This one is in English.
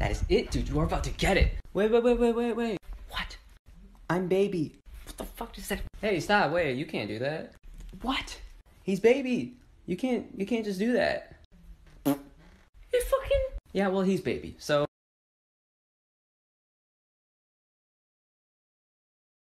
That is it, dude. You are about to get it. Wait, wait, wait, wait, wait, wait. What? I'm baby. What the fuck is that? Hey, stop! Wait, you can't do that. What? He's baby. You can't. You can't just do that. You fucking. Yeah, well, he's baby. So